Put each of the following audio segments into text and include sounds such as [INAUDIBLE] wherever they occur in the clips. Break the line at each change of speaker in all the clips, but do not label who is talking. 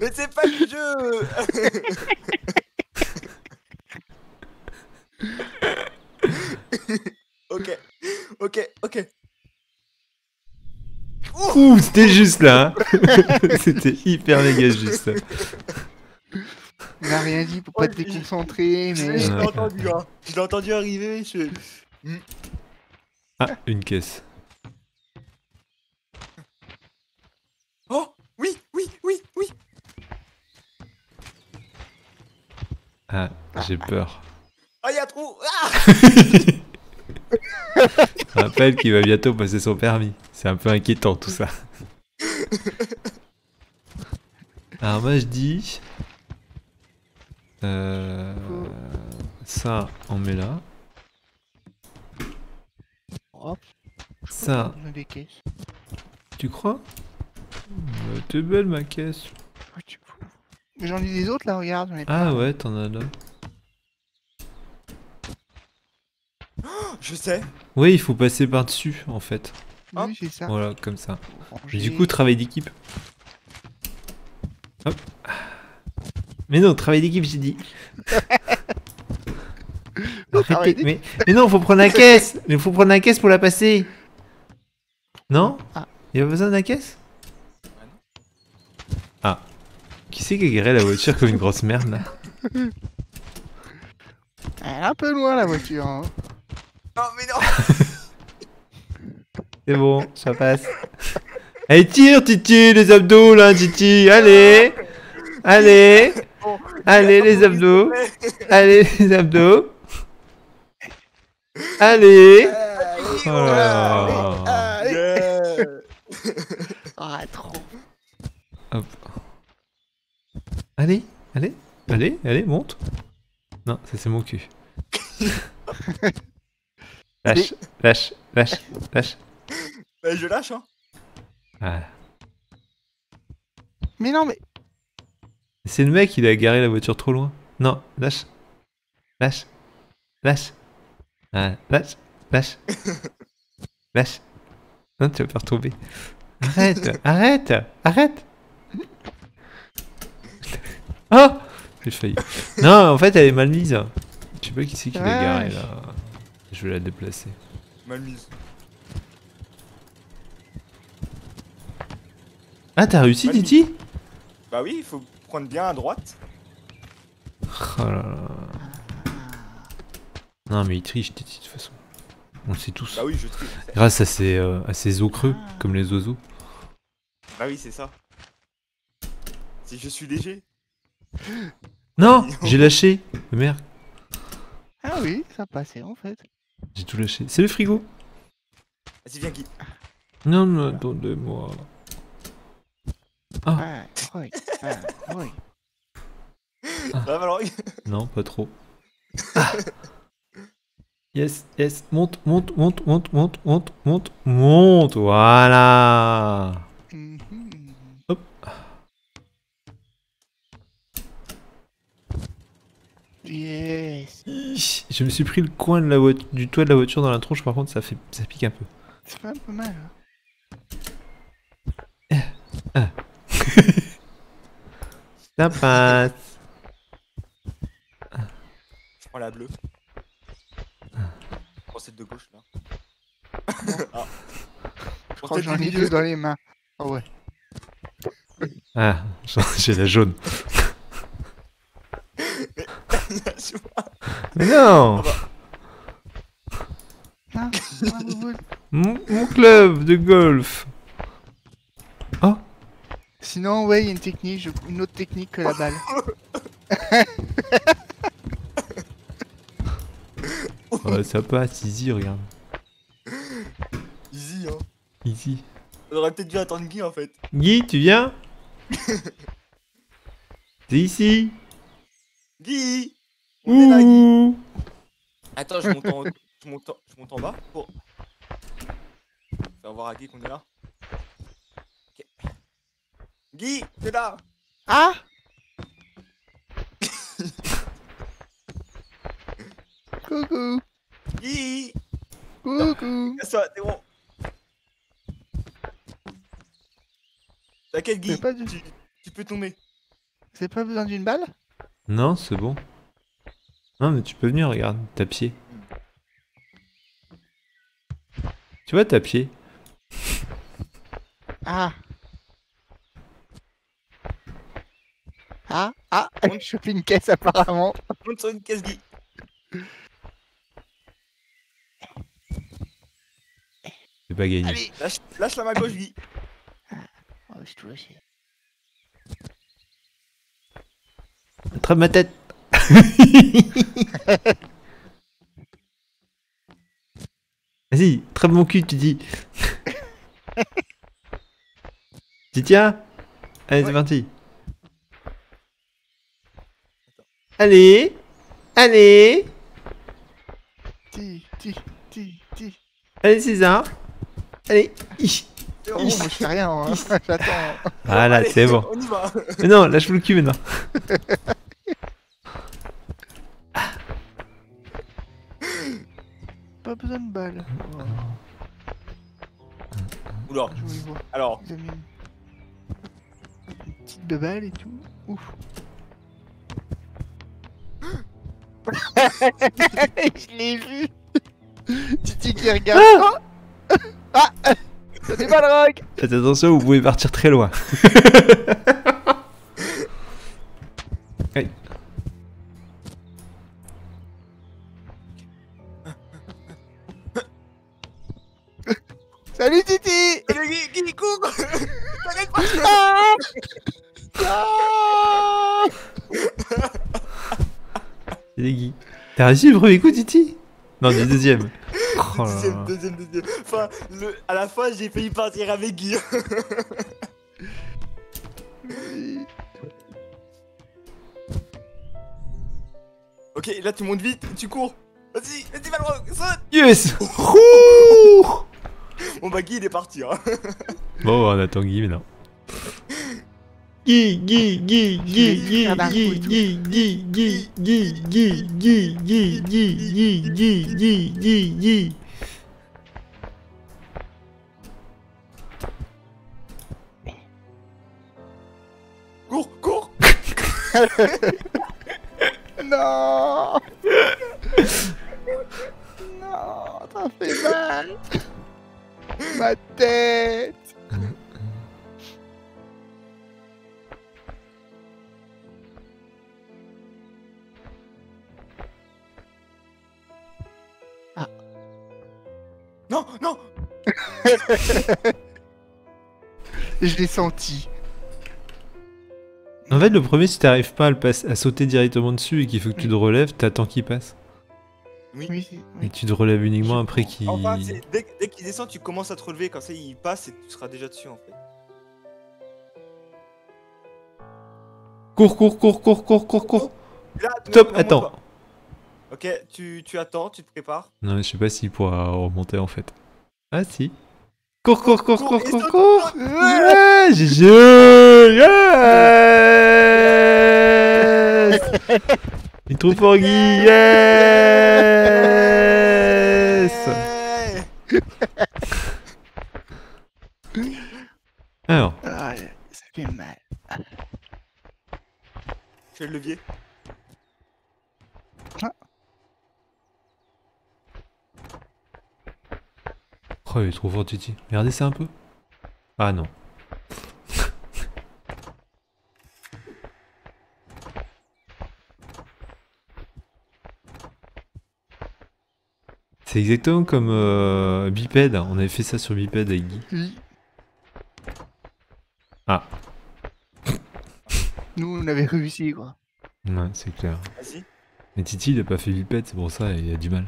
Mais c'est pas le jeu [LAUGHS] Ok, ok, ok.
Ouh, c'était juste là. hein. [LAUGHS] c'était hyper méga juste.
Il n'a rien dit pour pas te
je-
déconcentrer,
Je
mais.
l'ai entendu, hein. Je l'ai entendu arriver, je...
Ah, une caisse.
Oh Oui, oui, oui, oui
Ah, j'ai peur.
Ah, y'a trop Ah [LAUGHS]
Je rappelle qu'il va bientôt passer son permis. C'est un peu inquiétant tout ça. Alors moi je dis... Euh, ça, on met là.
Hop,
Ça,
a
tu crois? Euh, T'es belle ma caisse.
Oh, tu fous. Mais J'en ai des autres là, regarde. Ai
Ah ouais, t'en as là.
Je sais
Oui, il faut passer par-dessus en fait.
Oui, c'est ça.
Voilà, comme ça.
Ranger.
Du coup, travail d'équipe. Hop. Mais non, travail d'équipe, j'ai dit. [LAUGHS] Arrêtez, mais, mais non, faut prendre la caisse. Mais faut prendre la caisse pour la passer. Non?
Ah.
Il y a pas besoin de la caisse Ah. Qui c'est qui a garé la voiture comme une grosse merde là
Elle est un peu loin la voiture. Hein.
Non, mais non [LAUGHS]
C'est bon, ça passe. Allez, tire, Titi, les abdos là, Titi. Allez Allez
Bon,
Allez, les abdos. Allez, les abdos Allez Oh
yeah.
Ah, trop.
Allez, allez, allez, monte. Non, ça c'est mon cul. [LAUGHS] lâche, lâche, lâche, lâche.
Bah, je lâche, hein
Ah.
Mais non, mais.
C'est le mec, il a garé la voiture trop loin. Non, lâche. Lâche. Lâche. Ah, lâche. Lâche. [LAUGHS] Lâche. Non, tu vas pas retomber. Arrête, arrête, arrête. Oh J'ai failli. Non, en fait, elle est mal mise. Je sais pas qui c'est qui l'a
Ouais.
garée là. Je vais la déplacer.
Mal mise.
Ah, t'as réussi,
Mal mise.
Titi?
Bah oui, il faut prendre bien à droite.
Oh là là. Non, mais il triche, Titi, de toute façon. On le sait tous.
Bah oui, je trie.
Grâce à ses, euh, à ses os creux, comme les oiseaux.
Bah oui, c'est ça. Si je suis léger.
Non [LAUGHS] J'ai lâché Merde,
Ah oui, ça passait en fait.
j'ai tout lâché. C'est le frigo
Vas-y, viens, Guy.
Non, non, attendez-moi. Ah.
Ah, oui. Ah, oui.
Ça va, alors
Non, pas trop. Ah. Yes, yes, monte, monte, monte, monte, monte, monte, monte, monte, voilà
Mhm.
Hop.
Yes. [GASPS]
Je me suis pris le coin de la voiture, du toit de la voiture dans la tronche, par contre ça fait ça pique un peu.
Ça fait un peu mal. hein. [LAUGHS]
Ça passe
Je prends la bleue. Je prends celle de gauche, là. [LAUGHS] ah. Je
Je crois que j'en ai deux dans les mains. Oh ouais.
Ah, [LAUGHS] j'ai la jaune. Mais non
Ah, ah,
mon, mon club de golf
Sinon, ouais, il y a une technique, je- une autre technique que la balle. [LAUGHS]
Ouais, ça passe, easy, regarde.
Easy, hein.
Easy.
On aurait peut-être dû attendre Guy, en fait.
Guy, tu viens? [LAUGHS] T'es ici?
Guy
Ouh
Attends, je monte en, je monte en, je monte en bas. Pour faire voir à Guy qu'on est là. Ok. Guy, t'es là.
Ah [LAUGHS] Coucou.
Guy.
Coucou.
Casse-toi, t'es bon. T'inquiète Guy,
pas du-
tu, tu peux tomber.
Avez pas besoin d'une balle?
Non, c'est bon. Non, mais tu peux venir, regarde, t'as pied. Tu vois, t'as pied.
Ah Ah Ah Je fais une caisse apparemment.
Monte sur une caisse, Guy.
C'est pas gagné.
Allez
Lâche, lâche la main gauche, Guy.
oh, je te lâche.
Attrape ma tête [LAUGHS] Vas-y, attrape mon cul, tu dis. [LAUGHS] tu tiens Allez, c'est parti. Allez Allez
Ti, ti, ti, ti.
Allez, César Allez
Oh, moi je fais rien, hein. [LAUGHS] j'attends.
Voilà, c'est bon.
On y va.
Mais non, lâche-moi le cul maintenant.
Pas besoin de balle. Oh,
Oula. Alors,
une... petite de balle et tout. Ouf. [LAUGHS] je l'ai vu. [LAUGHS] Titi qui regarde. Oh ah Ça des balles rock
Faites attention, vous pouvez partir très loin. [LAUGHS] [LAUGHS]
Guy.
T'as réussi le premier coup, Titi? Non, du deuxième. [LAUGHS] Oh
Deuxième, deuxième, deuxième. Enfin, le, à la fin, j'ai failli partir avec Guy. [LAUGHS] ok, là, tu montes vite, tu cours. Vas-y, vas-y, Valro, saute
Yes
Bon, bah, Guy, il est parti. Hein.
Bon, on attend Guy maintenant. Guy,
Cours, cours
Non Non, ça fait mal Ma tête [LAUGHS] Je l'ai senti.
En fait, le premier, si t'arrives pas à, le passer- à sauter directement dessus et qu'il faut que tu te relèves, t'attends qu'il passe.
Oui.
Oui,
Et tu te relèves uniquement après qu'il.
Enfin, dès, dès qu'il descend, tu commences à te relever, comme ça, il passe et tu seras déjà dessus, en fait.
Cours, cours, cours, cours, cours, cours, cours.
Là, monte
attends.
Ok, tu, tu attends, tu te prépares.
Non, mais je sais pas s'il pourra remonter en fait. Ah, si. Cours, cours, cours, cours, cours, cours. Ouais, GG Yes Il est trop fort, Guy Yes. Alors,
Ah, ça fait mal.
Fais le levier?
Oh, il est trop fort, Titi. Regardez ça un peu. Ah non. C'est exactement comme euh, Biped. On avait fait ça sur Biped avec Guy.
Oui.
Ah. [LAUGHS]
Nous, on avait réussi, quoi.
Ouais, c'est clair.
Vas-y.
Mais Titi, il a pas fait Biped, c'est pour ça, il a du mal.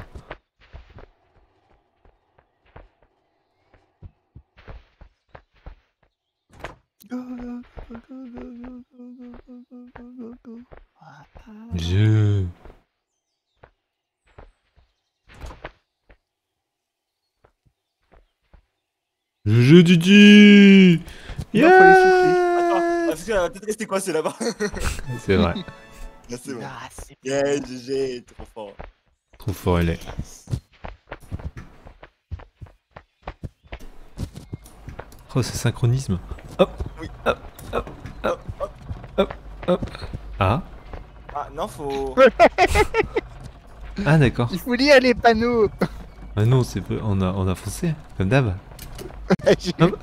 Dieu. GG
Didi
Yeah
Parce que euh, quoi c'est là-bas? [LAUGHS]
C'est vrai.
Là c'est GG,
ah,
trop fort.
Trop fort il est. Oh ce synchronisme Hop,
Oui.
hop, hop, hop, hop, Ah
Ah, non, faut. [LAUGHS]
Ah d'accord.
Il faut lire les panneaux.
Ah non, c'est on a, on a foncé, comme d'hab. [LAUGHS]
J'ai-
Hop.